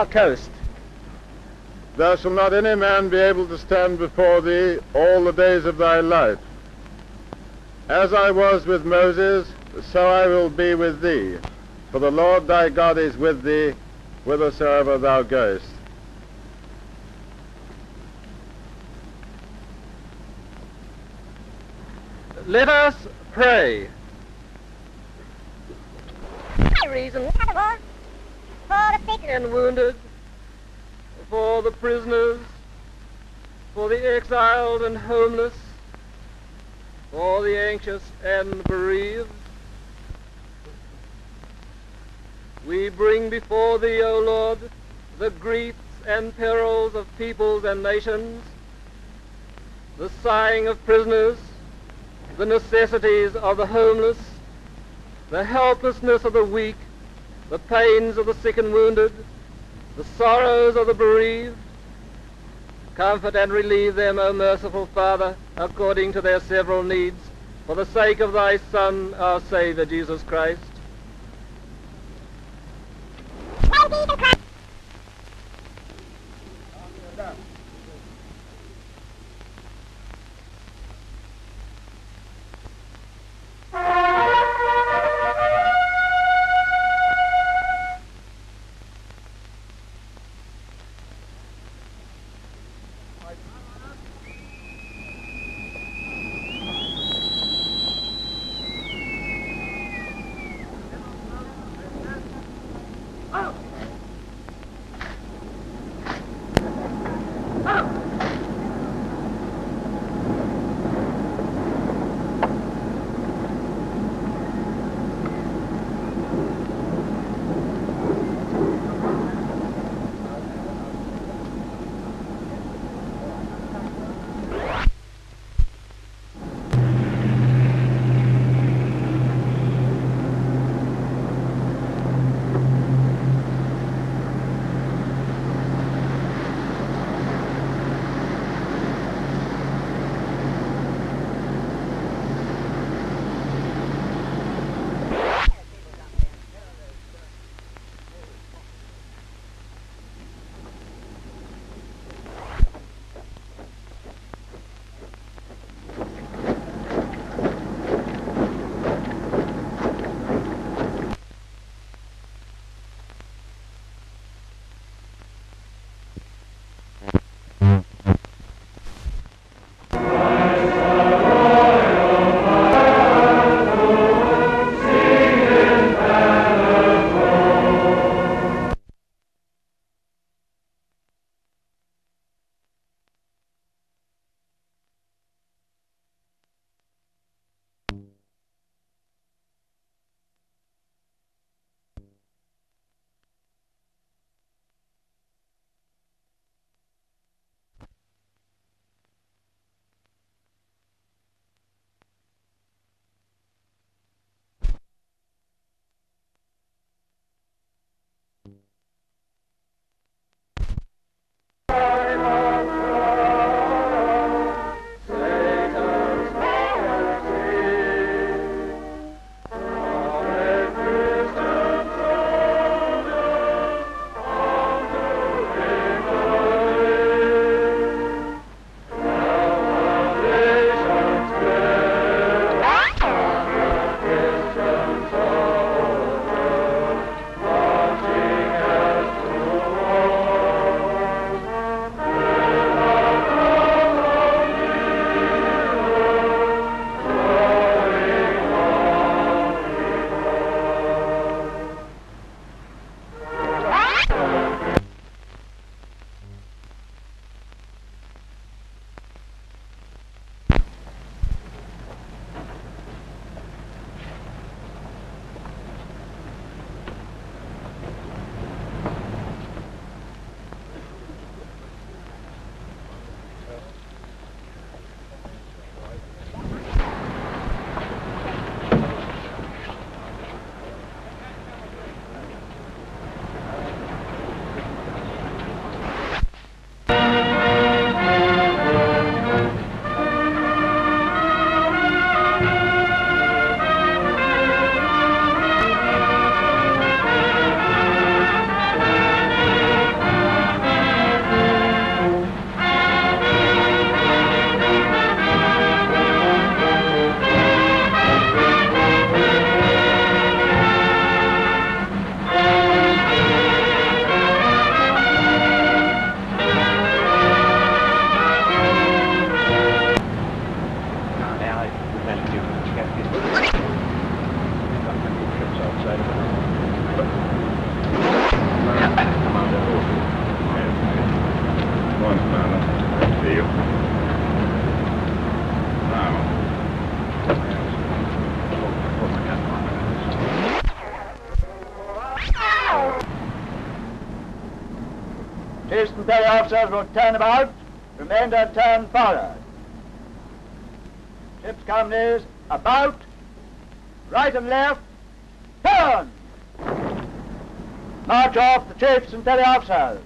our coast. There shall not any man be able to stand before thee all the days of thy life. As I was with Moses, so I will be with thee. For the Lord thy God is with thee, whithersoever thou goest. Let us pray. I reason for the sick and wounded, for the prisoners, for the exiled and homeless, for the anxious and bereaved. We bring before thee, O Lord, the griefs and perils of peoples and nations, the sighing of prisoners, the necessities of the homeless, the helplessness of the weak, the pains of the sick and wounded, the sorrows of the bereaved. Comfort and relieve them, O merciful Father, according to their several needs, for the sake of thy Son, our Saviour, Jesus Christ. Officers will turn about, remainder turn forward. Ship's companies, about, right and left, turn! March off the chiefs and petty officers.